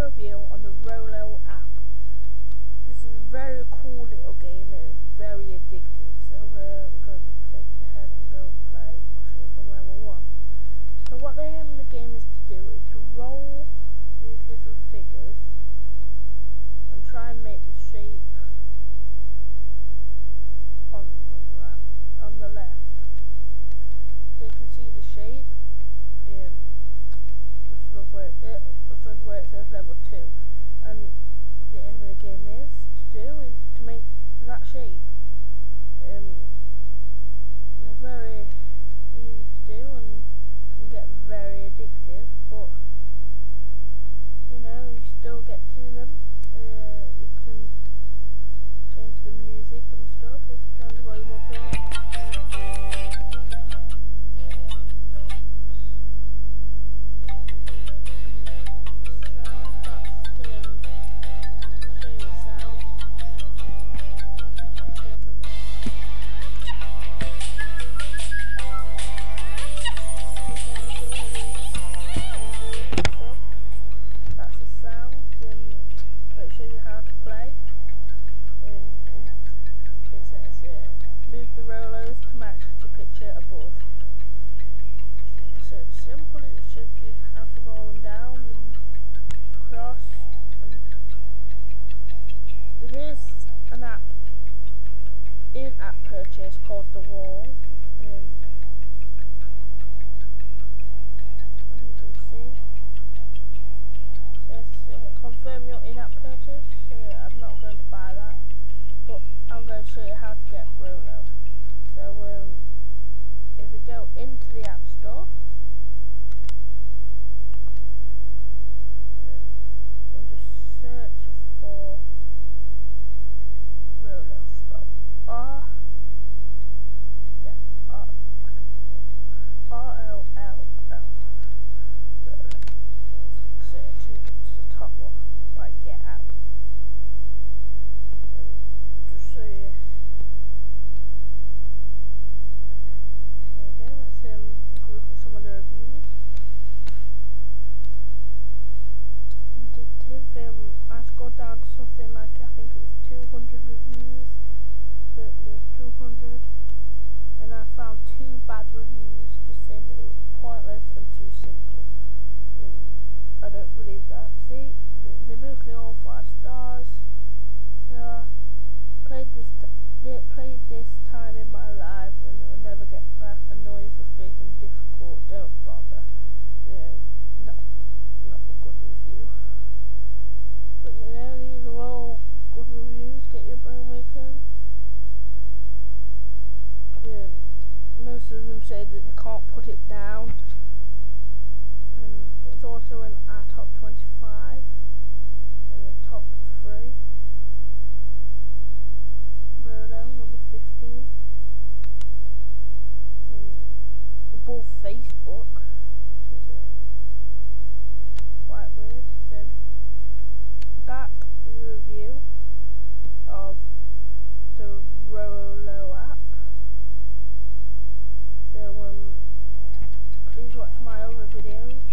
review on the Rolo app. This is a very cool little game, it's very addictive. So uh, we're going to click ahead and go play. I'll show you from level 1. So what the aim of the game is to do is to roll these little figures and try and make the shape on the, on the left. So you can see the shape in just above where it, just under where it says level 2 and the aim of the game is to do is to make that shape. Um, they're very easy to do and can get very addictive but you know you still get to them. Uh, you can change the music and stuff if you turn the volume up here simple. It how to roll them down and cross. And there is an app in-app purchase called The Wall. Um, as you can see, says uh, confirm your in-app purchase. Uh, I'm not going to buy that, but I'm going to show you how to get Rolo. So um, if we go into the App Store. um, and just search for Rolo spell R yeah R R L L L Rolo search it it's the top one by Get App um, just so you there you go let's um have a look at some of the reviews addictive. Um, I scrolled down to something like I think it was 200 reviews. The, the 200, and I found two bad reviews, just saying that it was pointless and too simple. Um, I don't believe that. See, they're mostly all five stars. Yeah, played this. T- played this time in my life, and it'll never get back. Annoying, frustrating, difficult. Don't bother. Um, not not a good review. But you know, these are all good reviews. Get your brain waking. Them say that they can't put it down. And it's also in our top 25 in the top three. Rolo, number 15. Um, both Facebook, which is um, quite weird. So that is a review of the Rolo app. So um, please watch my other